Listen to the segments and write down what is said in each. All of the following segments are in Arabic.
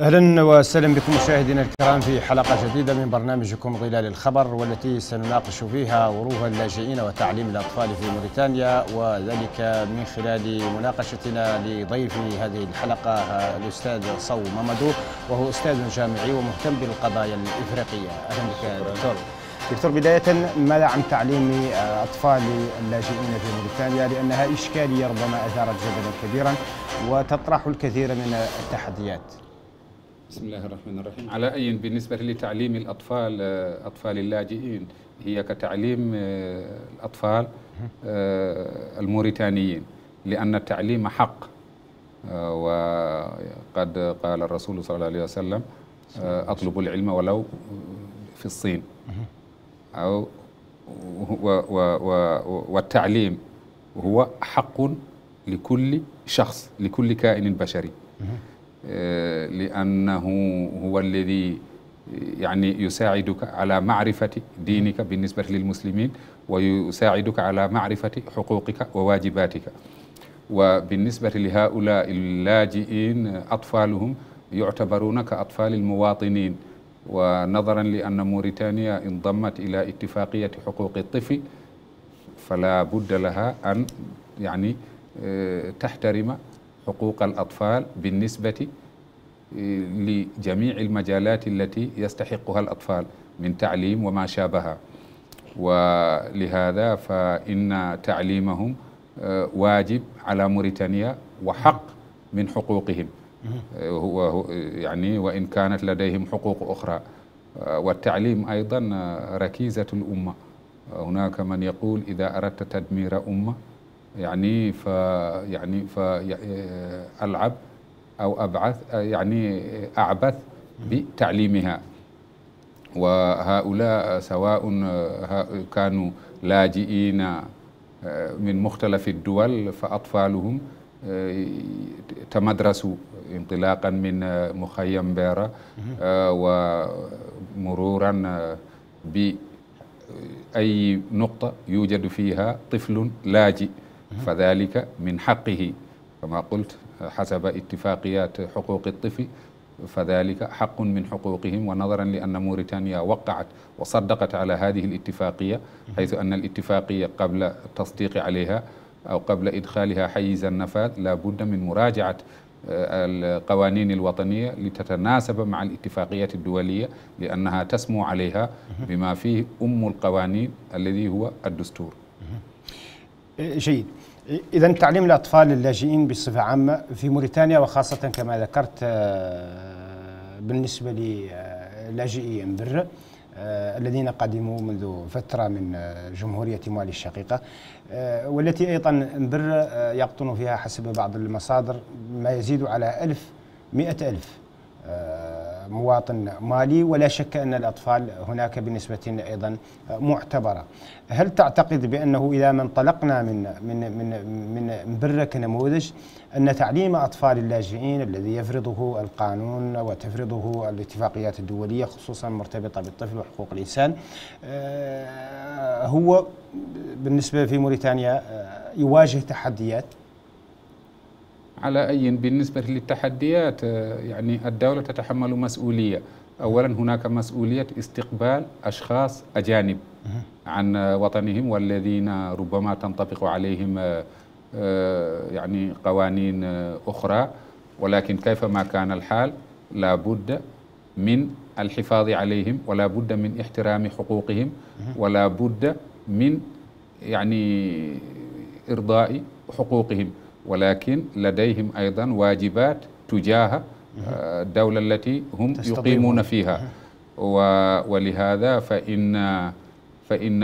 أهلا وسهلا بكم مشاهدينا الكرام في حلقة جديدة من برنامجكم ظلال الخبر والتي سنناقش فيها وروه اللاجئين وتعليم الأطفال في موريتانيا وذلك من خلال مناقشتنا لضيف هذه الحلقة الأستاذ صو مامدو وهو أستاذ جامعي ومهتم بالقضايا الإفريقية. أهلا بك دكتور. دكتور بداية ماذا عن تعليم أطفال اللاجئين في موريتانيا؟ لأنها إشكالية ربما أثارت جدلا كبيرا وتطرح الكثير من التحديات. بسم الله الرحمن الرحيم. على أي بالنسبة لتعليم الأطفال أطفال اللاجئين هي كتعليم الأطفال الموريتانيين لأن التعليم حق. وقد قال الرسول صلى الله عليه وسلم أطلب العلم ولو في الصين. أو والتعليم هو حق لكل شخص لكل كائن بشري. لأنه هو الذي يعني يساعدك على معرفة دينك بالنسبة للمسلمين ويساعدك على معرفة حقوقك وواجباتك. وبالنسبة لهؤلاء اللاجئين أطفالهم يعتبرون كأطفال المواطنين. ونظرا لأن موريتانيا انضمت إلى اتفاقية حقوق الطفل فلا بد لها أن يعني تحترم حقوق الأطفال بالنسبة لجميع المجالات التي يستحقها الأطفال من تعليم وما شابهها. ولهذا فإن تعليمهم واجب على موريتانيا وحق من حقوقهم. هو يعني وإن كانت لديهم حقوق أخرى. والتعليم أيضا ركيزة الأمة. هناك من يقول إذا أردت تدمير أمة يعني ف يعني فألعب أو أبعث يعني أعبث بتعليمها. وهؤلاء سواء كانوا لاجئين من مختلف الدول فأطفالهم تمدرسوا انطلاقا من مخيم بيرا ومرورا بأي نقطة يوجد فيها طفل لاجئ. فذلك من حقه. كما قلت حسب اتفاقيات حقوق الطفل فذلك حق من حقوقهم ونظرا لأن موريتانيا وقعت وصدقت على هذه الاتفاقية حيث أن الاتفاقية قبل التصديق عليها أو قبل إدخالها حيز النفاذ لا بد من مراجعة القوانين الوطنية لتتناسب مع الاتفاقيات الدولية لأنها تسمو عليها بما فيه أم القوانين الذي هو الدستور. جيد. إذا تعليم الأطفال اللاجئين بصفة عامة في موريتانيا وخاصة كما ذكرت بالنسبة للاجئي امبر الذين قدموا منذ فترة من جمهورية مالي الشقيقة والتي أيضا امبر يقطن فيها حسب بعض المصادر ما يزيد على ألف مئة ألف مواطن مالي ولا شك أن الأطفال هناك بنسبة أيضا معتبرة. هل تعتقد بأنه إذا ما انطلقنا من من من من مبرة كنموذج أن تعليم أطفال اللاجئين الذي يفرضه القانون وتفرضه الاتفاقيات الدولية خصوصا مرتبطة بالطفل وحقوق الإنسان هو بالنسبة في موريتانيا يواجه تحديات؟ على أي بالنسبة للتحديات يعني الدولة تتحمل مسؤولية. أولا هناك مسؤولية استقبال أشخاص أجانب عن وطنهم والذين ربما تنطبق عليهم يعني قوانين أخرى. ولكن كيفما كان الحال لا بد من الحفاظ عليهم ولا بد من احترام حقوقهم ولا بد من يعني إرضاء حقوقهم. ولكن لديهم أيضا واجبات تجاه الدولة التي هم يقيمون فيها. ولهذا فإن فإن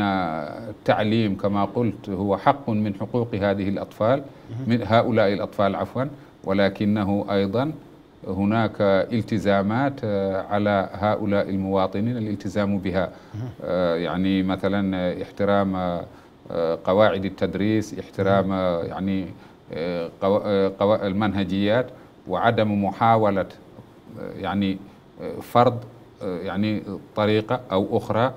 التعليم كما قلت هو حق من حقوق هذه الأطفال من هؤلاء الأطفال عفوا ولكنه أيضا هناك التزامات على هؤلاء المواطنين الالتزام بها. يعني مثلا احترام قواعد التدريس احترام يعني المنهجيات وعدم محاولة يعني فرض يعني طريقة أو أخرى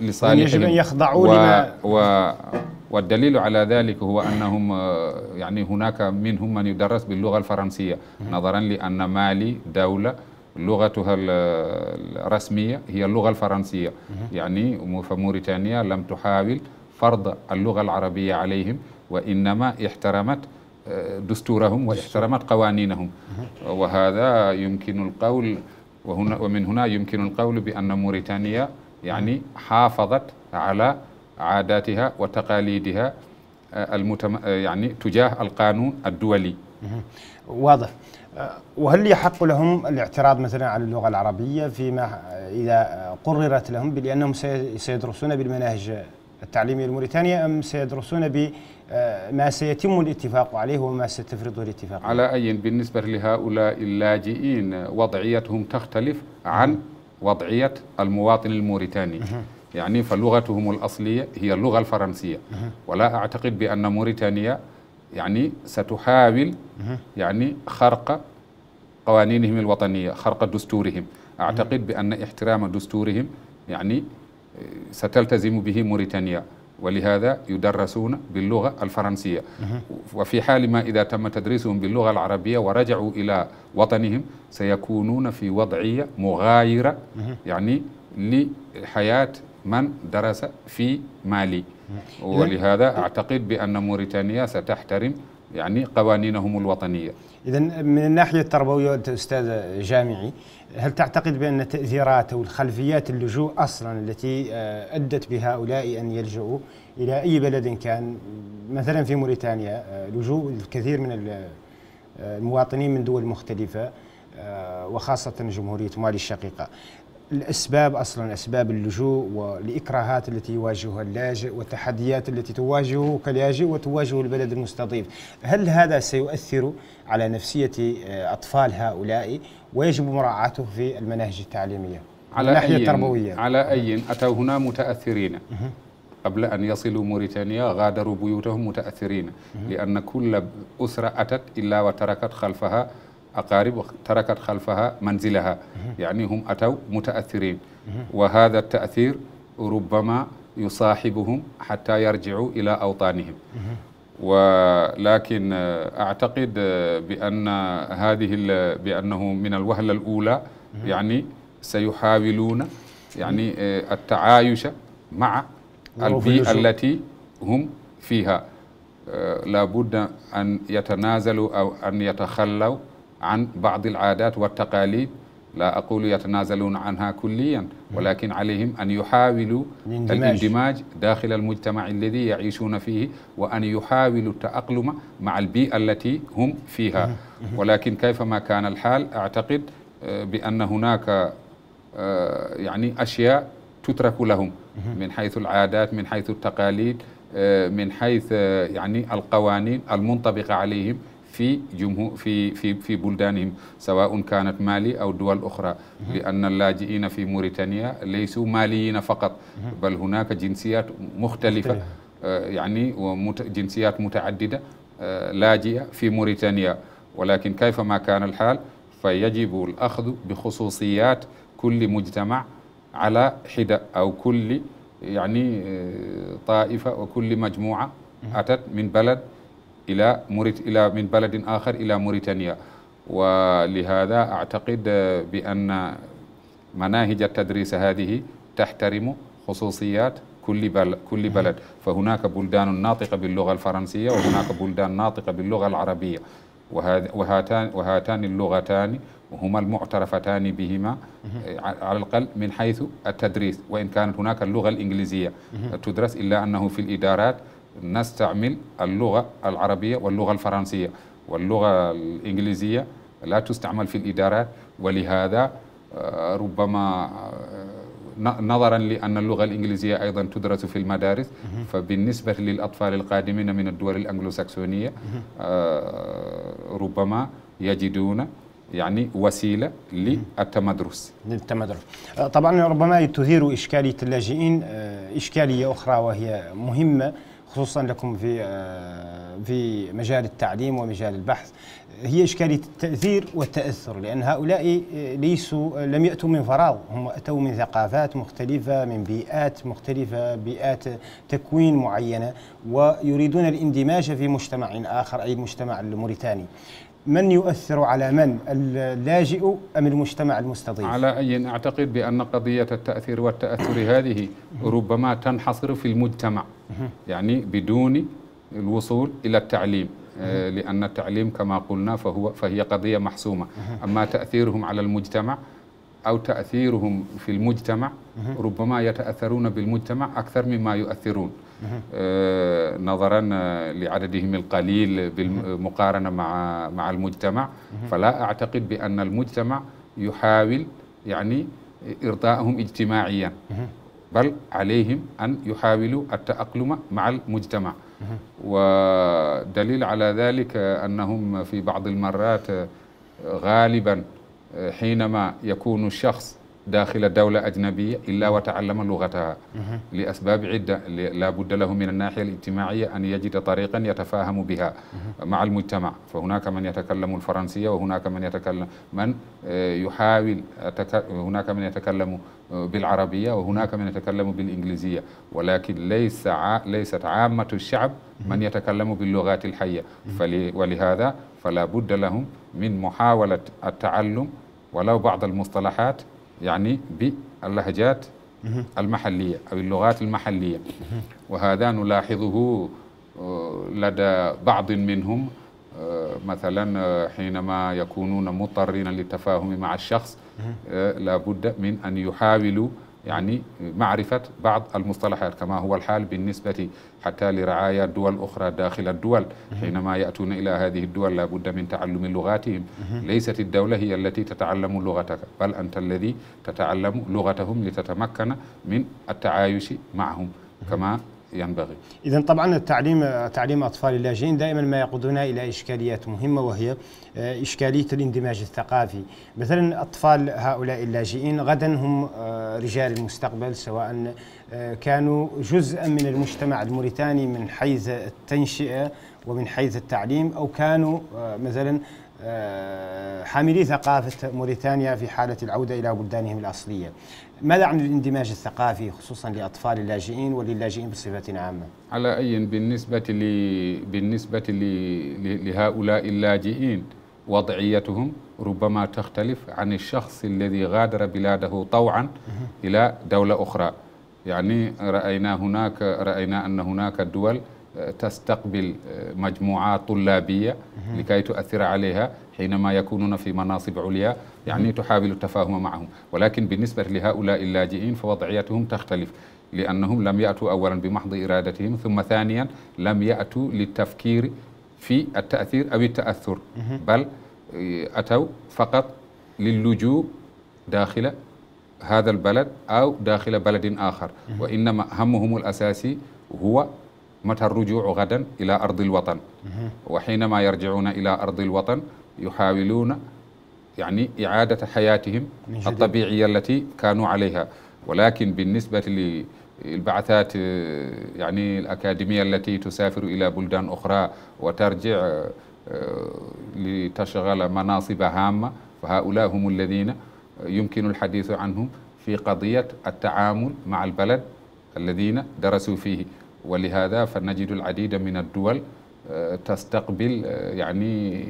لصالحهم. يجب أن يخضعوا لما و والدليل على ذلك هو أنهم يعني هناك منهم من يدرس باللغة الفرنسية. نظرا لأن مالي دولة لغتها الرسمية هي اللغة الفرنسية. يعني فموريتانيا لم تحاول فرض اللغة العربية عليهم. وإنما احترمت دستورهم واحترمت قوانينهم. وهذا يمكن القول وهنا ومن هنا يمكن القول بأن موريتانيا يعني حافظت على عاداتها وتقاليدها المتم... يعني تجاه القانون الدولي. واضح. وهل يحق لهم الاعتراض مثلا على اللغة العربية فيما إذا قررت لهم بأنهم سيدرسون بالمناهج التعليمية الموريتانية أم سيدرسون بما سيتم الاتفاق عليه وما ستفرضه الاتفاق على أي بالنسبة لهؤلاء اللاجئين وضعيتهم تختلف عن وضعية المواطن الموريتاني. يعني فلغتهم الأصلية هي اللغة الفرنسية. ولا أعتقد بأن موريتانيا يعني ستحاول يعني خرق قوانينهم الوطنية خرق دستورهم. أعتقد بأن احترام دستورهم يعني ستلتزم به موريتانيا ولهذا يدرسون باللغة الفرنسية. وفي حال ما إذا تم تدريسهم باللغة العربية ورجعوا إلى وطنهم سيكونون في وضعية مغايرة يعني لحياة من درس في مالي. ولهذا أعتقد بأن موريتانيا ستحترم يعني قوانينهم الوطنية. إذا من الناحية التربوية أستاذ جامعي هل تعتقد بأن تأثيرات أو الخلفيات اللجوء أصلا التي آه، أدت بهؤلاء أن يلجؤوا إلى أي بلد كان؟ مثلا في موريتانيا آه، لجوء الكثير من آه، المواطنين من دول مختلفة وخاصة جمهورية مالي الشقيقة. الأسباب أصلا أسباب اللجوء والإكراهات التي يواجهها اللاجئ والتحديات التي تواجهه كلاجئ وتواجه البلد المستضيف. هل هذا سيؤثر على نفسية أطفال هؤلاء؟ ويجب مراعاته في المناهج التعليمية على الناحية التربوية. على أي أتوا هنا متأثرين؟ قبل أن يصلوا موريتانيا غادروا بيوتهم متأثرين لأن كل أسرة أتت إلا وتركت خلفها أقارب وتركت خلفها منزلها. يعني هم أتوا متأثرين. وهذا التأثير ربما يصاحبهم حتى يرجعوا إلى أوطانهم. ولكن أعتقد بأن هذه بأنه من الوهلة الأولى. يعني سيحاولون يعني التعايش مع البيئة التي هم فيها. لابد أن يتنازلوا أو أن يتخلوا عن بعض العادات والتقاليد. لا أقول يتنازلون عنها كليا ولكن عليهم أن يحاولوا الاندماج داخل المجتمع الذي يعيشون فيه وأن يحاولوا التأقلم مع البيئة التي هم فيها. ولكن كيفما كان الحال أعتقد آه، بأن هناك آه، يعني أشياء تترك لهم. من حيث العادات من حيث التقاليد آه، من حيث يعني القوانين المنطبقة عليهم. في جمهور في في في بلدانهم سواء كانت مالي أو دول أخرى. لأن اللاجئين في موريتانيا ليسوا ماليين فقط بل هناك جنسيات مختلفة آه، يعني وجنسيات متعددة آه، لاجئة في موريتانيا. ولكن كيفما كان الحال فيجب الأخذ بخصوصيات كل مجتمع على حدة أو كل يعني آه، طائفة وكل مجموعة أتت من بلد إلى موريت إلى من بلد آخر إلى موريتانيا. ولهذا أعتقد بأن مناهج التدريس هذه تحترم خصوصيات كل بلد كل بلد. فهناك بلدان ناطقة باللغة الفرنسية وهناك بلدان ناطقة باللغة العربية. وهاتان وهاتان اللغتان هما المعترفتان بهما على الأقل من حيث التدريس. وإن كانت هناك اللغة الإنجليزية تدرس إلا أنه في الإدارات نستعمل اللغة العربية واللغة الفرنسية واللغة الإنجليزية لا تستعمل في الإدارات ولهذا آه، ربما آه، نظرا لأن اللغة الإنجليزية أيضا تدرس في المدارس فبالنسبة للأطفال القادمين من الدول الأنجلوساكسونية آه، ربما يجدون يعني وسيلة للتمدرس. للتمدرس. طبعا ربما تثير إشكالية اللاجئين إشكالية أخرى وهي مهمة. خصوصا لكم في في مجال التعليم ومجال البحث هي إشكالية التأثير والتأثر لأن هؤلاء ليسوا لم يأتوا من فراغ هم أتوا من ثقافات مختلفة من بيئات مختلفة بيئات تكوين معينة ويريدون الاندماج في مجتمع آخر أي المجتمع الموريتاني. من يؤثر على من؟ اللاجئ أم المجتمع المستضيف؟ على أي أعتقد بأن قضية التأثير والتأثر هذه ربما تنحصر في المجتمع يعني بدون الوصول إلى التعليم. آه، لأن التعليم كما قلنا فهو فهي قضية محسومة. أما تأثيرهم على المجتمع أو تأثيرهم في المجتمع ربما يتأثرون بالمجتمع أكثر مما يؤثرون. نظرا لعددهم القليل بالمقارنة مع مع المجتمع. فلا أعتقد بأن المجتمع يحاول يعني إرضاءهم اجتماعيا بل عليهم أن يحاولوا التأقلم مع المجتمع. ودليل على ذلك أنهم في بعض المرات غالبا حينما يكون الشخص داخل دولة أجنبية إلا وتعلم لغتها. لأسباب عدة. لا بد له من الناحية الاجتماعية أن يجد طريقا يتفاهم بها مع المجتمع. فهناك من يتكلم الفرنسية وهناك من يتكلم من يحاول هناك من يتكلم بالعربية وهناك من يتكلم بالإنجليزية. ولكن ليس ليست عامة الشعب من يتكلم باللغات الحية. ولهذا فلا بد لهم من محاولة التعلم. ولو بعض المصطلحات يعني باللهجات المحلية أو اللغات المحلية. وهذا نلاحظه آه، لدى بعض منهم آه، مثلا آه، حينما يكونون مضطرين للتفاهم مع الشخص لابد من أن يحاولوا يعني معرفة بعض المصطلحات كما هو الحال بالنسبة حتى لرعايا دول أخرى داخل الدول. حينما يأتون إلى هذه الدول لابد من تعلم لغاتهم. ليست الدولة هي التي تتعلم لغتك بل أنت الذي تتعلم لغتهم لتتمكن من التعايش معهم. كما ينبغي. إذا طبعا التعليم تعليم أطفال اللاجئين دائما ما يقودنا إلى إشكاليات مهمة وهي آه، إشكالية الاندماج الثقافي. مثلا أطفال هؤلاء اللاجئين غدا هم آه، رجال المستقبل سواء آه، كانوا جزءا من المجتمع الموريتاني من حيث التنشئة ومن حيث التعليم أو كانوا مثلا حاملي ثقافة موريتانيا في حالة العودة إلى بلدانهم الأصلية. ماذا عن الاندماج الثقافي خصوصا لأطفال اللاجئين وللاجئين بصفة عامة؟ على أي بالنسبة لي بالنسبة لي لهؤلاء اللاجئين وضعيتهم ربما تختلف عن الشخص الذي غادر بلاده طوعا إلى دولة أخرى. يعني رأينا هناك رأينا أن هناك دول تستقبل مجموعات طلابية لكي تؤثر عليها حينما يكونون في مناصب عليا يعني تحاول التفاهم معهم. ولكن بالنسبة لهؤلاء اللاجئين فوضعيتهم تختلف لأنهم لم يأتوا أولا بمحض إرادتهم ثم ثانيا لم يأتوا للتفكير في التأثير أو التأثر بل أتوا فقط للجوء داخل هذا البلد أو داخل بلد آخر. وإنما همهم الأساسي هو متى الرجوع غدا إلى أرض الوطن؟ وحينما يرجعون إلى أرض الوطن يحاولون يعني إعادة حياتهم الطبيعية التي كانوا عليها. ولكن بالنسبة للبعثات يعني الأكاديمية التي تسافر إلى بلدان أخرى وترجع آه، لتشغل مناصب هامة فهؤلاء هم الذين يمكن الحديث عنهم في قضية التعامل مع البلد الذين درسوا فيه. ولهذا فنجد العديد من الدول آه، تستقبل آه، يعني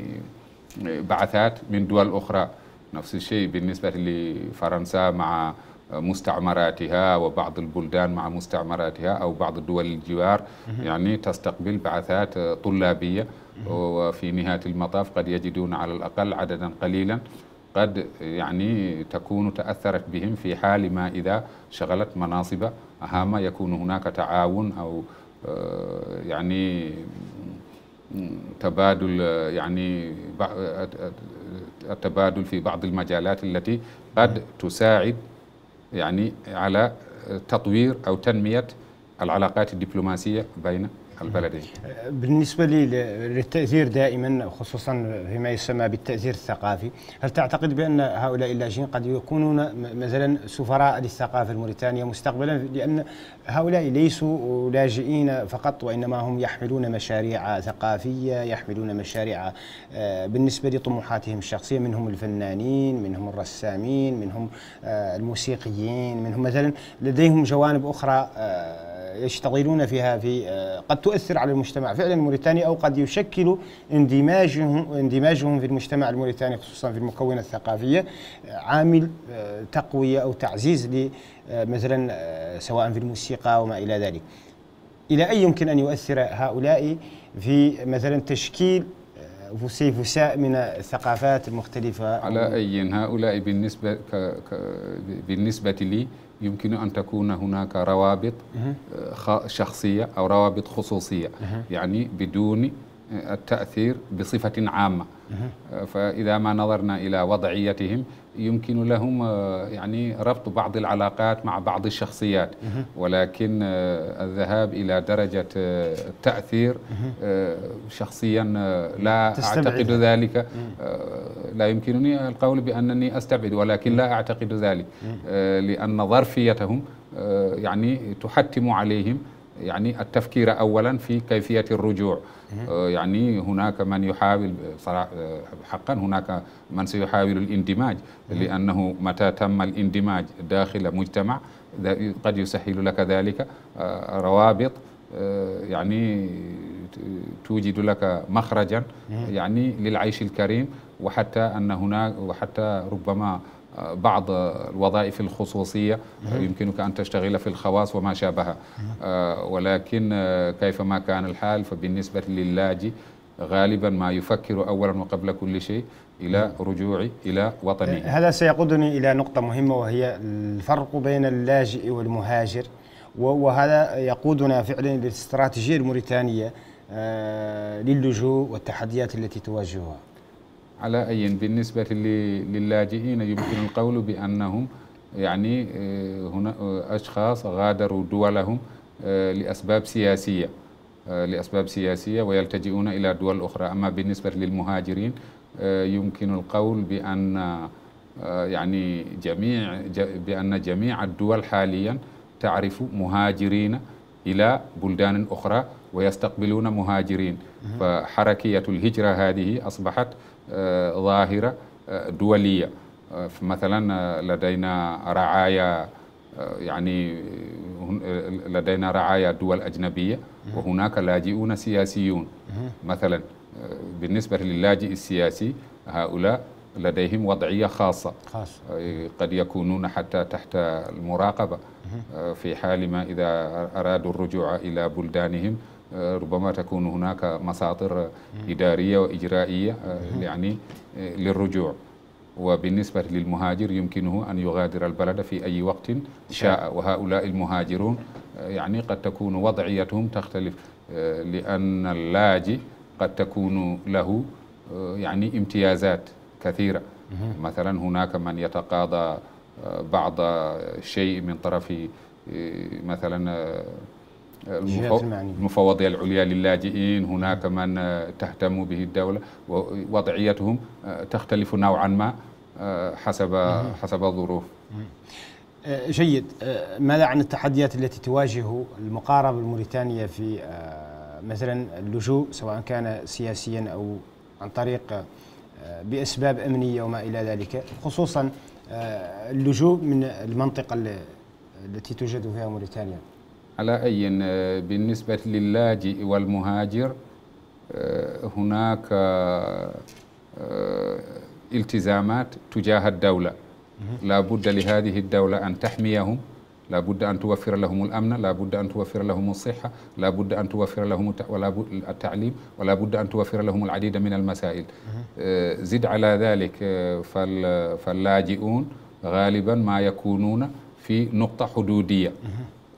بعثات من دول أخرى. نفس الشيء بالنسبة لفرنسا مع مستعمراتها وبعض البلدان مع مستعمراتها أو بعض الدول الجوار. يعني تستقبل بعثات طلابية. وفي نهاية المطاف قد يجدون على الأقل عددا قليلا. قد يعني تكون تأثرت بهم في حال ما إذا شغلت مناصب هامة يكون هناك تعاون أو آه، يعني تبادل يعني التبادل في بعض المجالات التي قد تساعد يعني على تطوير أو تنمية العلاقات الدبلوماسية بين البلدين. بالنسبة لي للتأثير دائما خصوصا فيما يسمى بالتأثير الثقافي هل تعتقد بأن هؤلاء اللاجئين قد يكونون مثلا سفراء للثقافة الموريتانية مستقبلا؟ لأن هؤلاء ليسوا لاجئين فقط وإنما هم يحملون مشاريع ثقافية يحملون مشاريع آه، بالنسبة لطموحاتهم الشخصية منهم الفنانين منهم الرسامين منهم آه، الموسيقيين منهم مثلا لديهم جوانب أخرى آه، يشتغلون فيها في قد تؤثر على المجتمع. فعلا الموريتاني أو قد يشكل اندماجهم اندماجهم في المجتمع الموريتاني خصوصا في المكونات الثقافية. عامل تقوية أو تعزيز مثلا سواء في الموسيقى وما إلى ذلك. إلى أي يمكن أن يؤثر هؤلاء في مثلا تشكيل فسيفساء من الثقافات المختلفة؟ على أي هؤلاء بالنسبة ك ك بالنسبة لي يمكن أن تكون هناك روابط شخصية أو روابط خصوصية. يعني بدون التأثير بصفة عامة. فإذا ما نظرنا إلى وضعيتهم يمكن لهم آه، يعني ربط بعض العلاقات مع بعض الشخصيات. ولكن آه، الذهاب إلى درجة التأثير شخصيا لا أعتقد ذلك. لا يمكنني القول بأنني أستبعد ولكن لا أعتقد ذلك. لأن ظرفيتهم يعني تحتم عليهم. يعني التفكير اولا في كيفية الرجوع. آه، يعني هناك من يحاول آه، حقا هناك من سيحاول الاندماج لأنه متى تم الاندماج داخل مجتمع قد يسهل لك ذلك. آه، روابط يعني توجد لك مخرجا يعني للعيش الكريم وحتى أن هناك وحتى ربما بعض الوظائف الخصوصية يمكنك أن تشتغل في الخواص وما شابه. آه، ولكن آه، كيفما كان الحال فبالنسبة للاجئ غالبا ما يفكر أولا وقبل كل شيء إلى رجوعي إلى وطني. هذا سيقودني إلى نقطة مهمة وهي الفرق بين اللاجئ والمهاجر وهذا يقودنا فعلا للاستراتيجية الموريتانية آه، للجوء والتحديات التي تواجهها. على أي بالنسبة للاجئين يمكن القول بأنهم يعني آه، هنا آه، أشخاص غادروا دولهم آه، لأسباب سياسية لأسباب سياسية ويلتجئون إلى دول أخرى. أما بالنسبة للمهاجرين يمكن القول بأن يعني جميع بأن جميع الدول حاليا تعرف مهاجرين إلى بلدان أخرى ويستقبلون مهاجرين. فحركية الهجرة هذه أصبحت ظاهرة آه، دولية. آه، مثلا لدينا رعايا يعني لدينا رعايا دول أجنبية وهناك لاجئون سياسيون. مثلا بالنسبة للاجئ السياسي هؤلاء لديهم وضعية خاصة. خاص. قد يكونون حتى تحت المراقبة. في حال ما إذا أرادوا الرجوع إلى بلدانهم ربما تكون هناك مساطر إدارية وإجرائية آه، يعني آه، للرجوع. وبالنسبة للمهاجر يمكنه أن يغادر البلد في أي وقت شاء. وهؤلاء المهاجرون آه، يعني قد تكون وضعيتهم تختلف لأن اللاجئ قد تكون له يعني امتيازات كثيرة. مثلا هناك من يتقاضى بعض الشيء من طرف مثلا المفوضية العليا للاجئين هناك من تهتم به الدولة ووضعيتهم آه، تختلف نوعا ما آه، حسب حسب الظروف. آه، جيد. ماذا عن التحديات التي تواجه المقاربة الموريتانية في مثلا اللجوء سواء كان سياسيا أو عن طريق بأسباب أمنية وما إلى ذلك خصوصا اللجوء من المنطقة التي توجد فيها موريتانيا. على أي آه، بالنسبة للاجئ والمهاجر آه، هناك آه، التزامات تجاه الدولة. لا بد لهذه الدولة أن تحميهم. لا بد أن توفر لهم الأمن. لا بد أن توفر لهم الصحة. لا بد أن توفر لهم التعليم. ولا بد أن توفر لهم العديد من المسائل. زد على ذلك فاللاجئون غالبا ما يكونون في نقطة حدودية.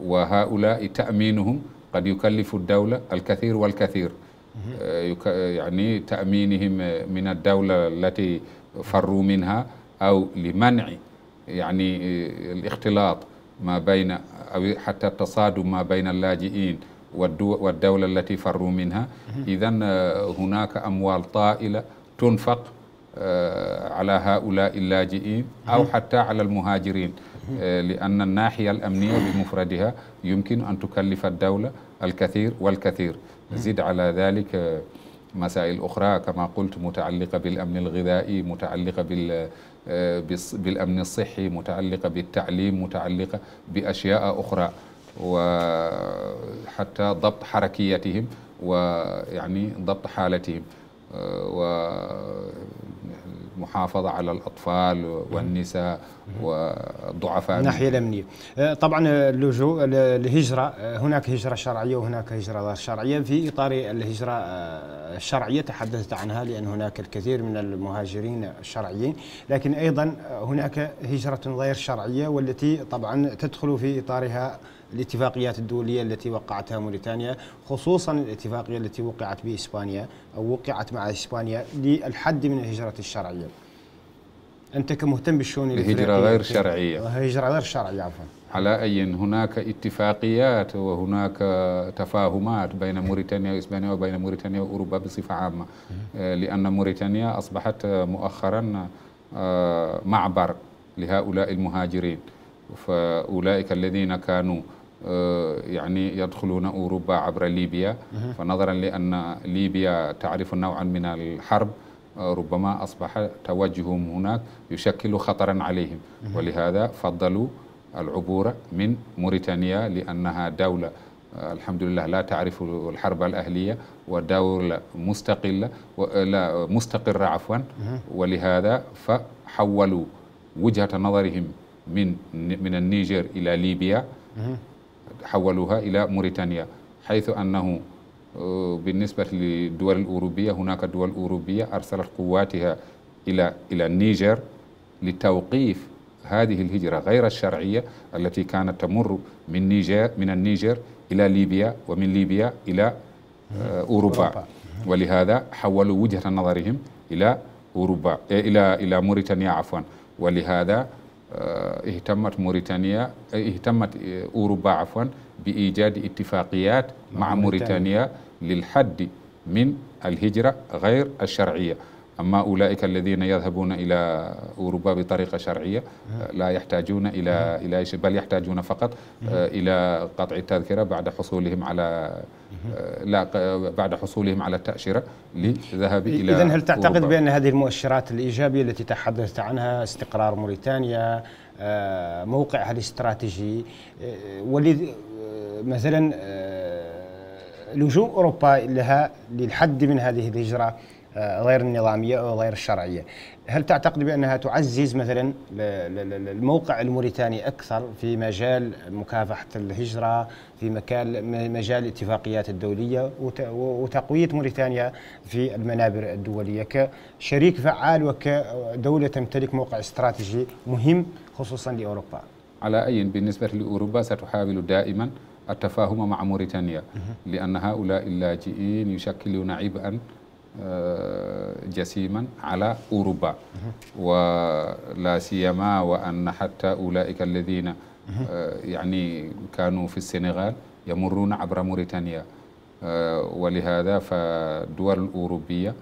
وهؤلاء تأمينهم قد يكلف الدولة الكثير والكثير. آه، يعني تأمينهم من الدولة التي فروا منها أو لمنع يعني آه، الاختلاط ما بين أو حتى التصادم ما بين اللاجئين والدولة التي فروا منها. إذا هناك أموال طائلة تنفق على هؤلاء اللاجئين أو حتى على المهاجرين. لأن الناحية الأمنية بمفردها يمكن أن تكلف الدولة الكثير والكثير. زد على ذلك مسائل أخرى كما قلت متعلقة بالأمن الغذائي متعلقة بال بالأمن الصحي متعلقة بالتعليم متعلقة بأشياء أخرى وحتى ضبط حركيتهم ويعني ضبط حالتهم والمحافظة على الأطفال والنساء والضعفاء. الناحية الأمنية. آه، طبعا اللجوء الهجرة آه، هناك هجرة شرعية وهناك هجرة غير شرعية. في إطار الهجرة آه، الشرعية تحدثت عنها لأن هناك الكثير من المهاجرين الشرعيين. لكن أيضا هناك هجرة غير شرعية والتي طبعا تدخل في إطارها الاتفاقيات الدولية التي وقعتها موريتانيا خصوصا الاتفاقية التي وقعت بإسبانيا أو وقعت مع إسبانيا للحد من الهجرة الشرعية. أنت كمهتم بالشؤون الهجرة غير شرعية. هجرة غير شرعية عفوا. على أي هناك اتفاقيات وهناك تفاهمات بين موريتانيا وإسبانيا وبين موريتانيا وأوروبا بصفة عامة. لأن موريتانيا أصبحت مؤخرا آه، معبر لهؤلاء المهاجرين. فأولئك الذين كانوا آه، يعني يدخلون أوروبا عبر ليبيا. فنظرا لأن ليبيا تعرف نوعا من الحرب آه، ربما أصبح توجههم هناك يشكل خطرا عليهم. ولهذا فضلوا العبور من موريتانيا لأنها دولة آه، الحمد لله لا تعرف الحرب الأهلية ودولة مستقلة لا مستقرة عفوا. ولهذا فحولوا وجهة نظرهم من من النيجر إلى ليبيا. حولوها إلى موريتانيا حيث أنه آه، بالنسبة للدول الأوروبية هناك دول أوروبية أرسلت قواتها إلى إلى النيجر لتوقيف هذه الهجرة غير الشرعية التي كانت تمر من نيجر من النيجر إلى ليبيا ومن ليبيا إلى آه، أوروبا. ولهذا حولوا وجهة نظرهم إلى أوروبا إلى إلى موريتانيا عفوا. ولهذا اهتمت موريتانيا اهتمت أوروبا عفوا بإيجاد اتفاقيات مع موريتانيا للحد من الهجرة غير الشرعية. أما أولئك الذين يذهبون إلى أوروبا بطريقة شرعية لا يحتاجون إلى إلى شيء بل يحتاجون فقط آه، إلى قطع التذكرة بعد حصولهم على آه، لا بعد حصولهم على التأشيرة للذهاب إلى اذا هل تعتقد أوروبا. بأن هذه المؤشرات الإيجابية التي تحدثت عنها استقرار موريتانيا آه، موقعها الاستراتيجي والذي مثلا لجوء أوروبا لها للحد من هذه الهجرة آه، غير النظامية أو غير الشرعية. هل تعتقد بأنها تعزز مثلا الموقع الموريتاني أكثر في مجال مكافحة الهجرة في مكان مجال الاتفاقيات الدولية وتقوية موريتانيا في المنابر الدولية كشريك فعال وكدولة تمتلك موقع استراتيجي مهم خصوصا لأوروبا. على أي بالنسبة لأوروبا ستحاول دائما التفاهم مع موريتانيا لأن هؤلاء اللاجئين يشكلون عبئا آه، جسيما على أوروبا. ولا سيما وأن حتى أولئك الذين آه، يعني كانوا في السنغال يمرون عبر موريتانيا. آه، ولهذا فالدول الأوروبية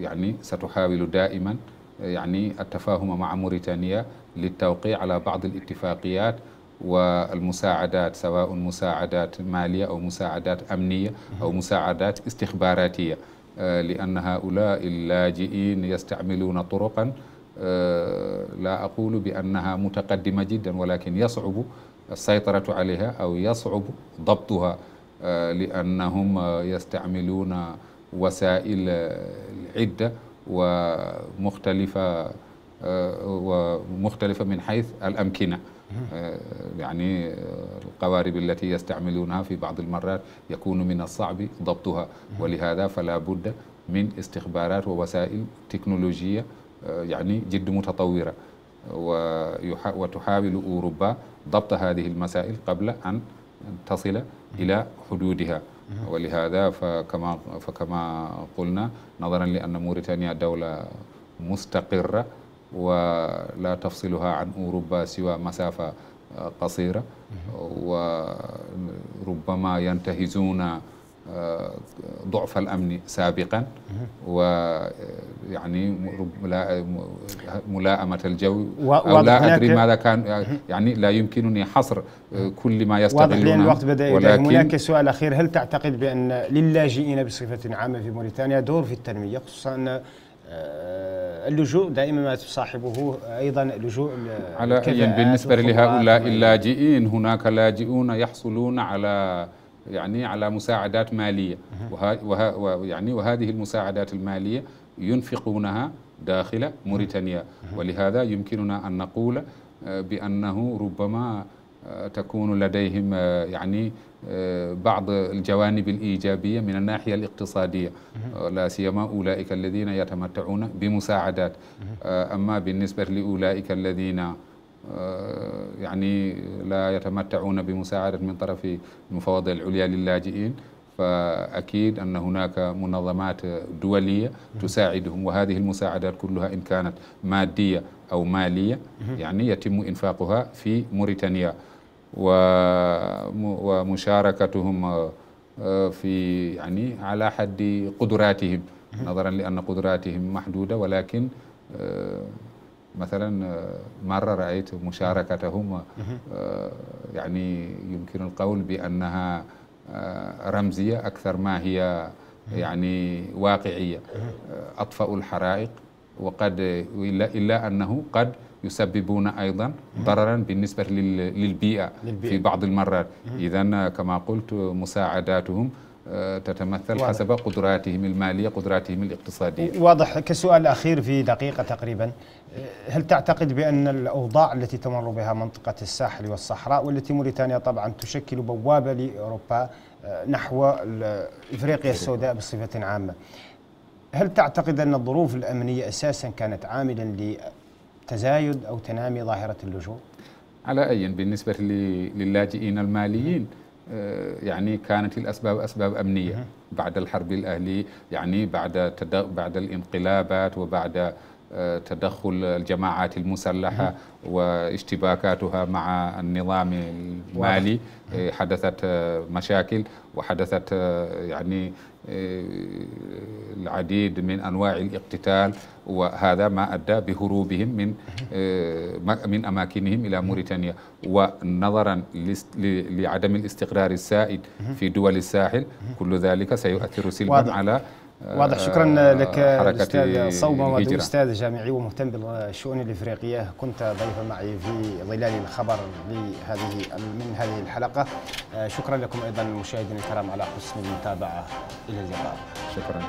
يعني ستحاول دائما يعني التفاهم مع موريتانيا للتوقيع على بعض الاتفاقيات والمساعدات سواء مساعدات مالية أو مساعدات أمنية أو مساعدات استخباراتية. آه، لأن هؤلاء اللاجئين يستعملون طرقا آه، لا أقول بأنها متقدمة جدا ولكن يصعب السيطرة عليها أو يصعب ضبطها آه، لأنهم يستعملون وسائل عدة ومختلفة ومختلفة من حيث الأمكنة. آه، يعني القوارب التي يستعملونها في بعض المرات يكون من الصعب ضبطها. ولهذا فلا بد من استخبارات ووسائل تكنولوجية آه، يعني جد متطورة. وتحاول أوروبا ضبط هذه المسائل قبل أن تصل إلى حدودها. ولهذا فكما فكما قلنا نظرا لأن موريتانيا دولة مستقرة ولا تفصلها عن أوروبا سوى مسافة قصيرة. ربما ينتهزون ضعف الأمن سابقا. ويعني ملائمة الجو. أو لا أدري ماذا كان يعني لا يمكنني حصر كل ما يستغلونه. واضح الوقت بدأ ولكن هناك سؤال أخير. هل تعتقد بأن للاجئين بصفة عامة في موريتانيا دور في التنمية خصوصا ان اللجوء دائما ما تصاحبه أيضا لجوء على بالنسبة لهؤلاء اللاجئين هناك لاجئون يحصلون على يعني على مساعدات مالية. وها وها يعني وهذه المساعدات المالية ينفقونها داخل موريتانيا. ولهذا يمكننا أن نقول بأنه ربما تكون لديهم يعني بعض الجوانب الإيجابية من الناحية الاقتصادية. لا سيما أولئك الذين يتمتعون بمساعدات. أما بالنسبة لأولئك الذين آه، يعني لا يتمتعون بمساعدة من طرف المفوضية العليا للاجئين فأكيد أن هناك منظمات دولية تساعدهم وهذه المساعدات كلها إن كانت مادية أو مالية يعني يتم إنفاقها في موريتانيا. ومشاركتهم آه، في يعني على حد قدراتهم. نظرا لأن قدراتهم محدودة ولكن آه، مثلا آه، مرة رأيت مشاركتهم يعني يمكن القول بأنها رمزية أكثر ما هي يعني واقعية. أطفأوا الحرائق. وقد إلا أنه قد يسببون أيضا ضررا بالنسبة للبيئة في بعض المرات. إذا كما قلت مساعداتهم تتمثل حسب قدراتهم المالية قدراتهم الاقتصادية. واضح. كسؤال أخير في دقيقة تقريبا. هل تعتقد بأن الأوضاع التي تمر بها منطقة الساحل والصحراء والتي موريتانيا طبعا تشكل بوابة لأوروبا نحو إفريقيا. السوداء بصفة عامة هل تعتقد أن الظروف الأمنية أساسا كانت عاملا لتزايد أو تنامي ظاهرة اللجوء؟ على أي بالنسبة للاجئين الماليين آه، يعني كانت الاسباب أسباب أمنية بعد الحرب الاهليه يعني بعد بعد الانقلابات وبعد تدخل الجماعات المسلحة واشتباكاتها مع النظام المالي. آه، حدثت مشاكل وحدثت يعني العديد من أنواع الإقتتال وهذا ما أدى بهروبهم من من أماكنهم إلى موريتانيا. ونظرا لعدم الاستقرار السائد في دول الساحل كل ذلك سيؤثر سلبا على واضح. شكرا لك الاستاذ صومة أستاذ جامعي ومهتم بالشؤون الإفريقية. كنت ضيفا معي في ظلال الخبر لهذه من هذه الحلقة. شكرا لكم أيضا المشاهدين الكرام على حسن المتابعة. إلى اللقاء. شكرا.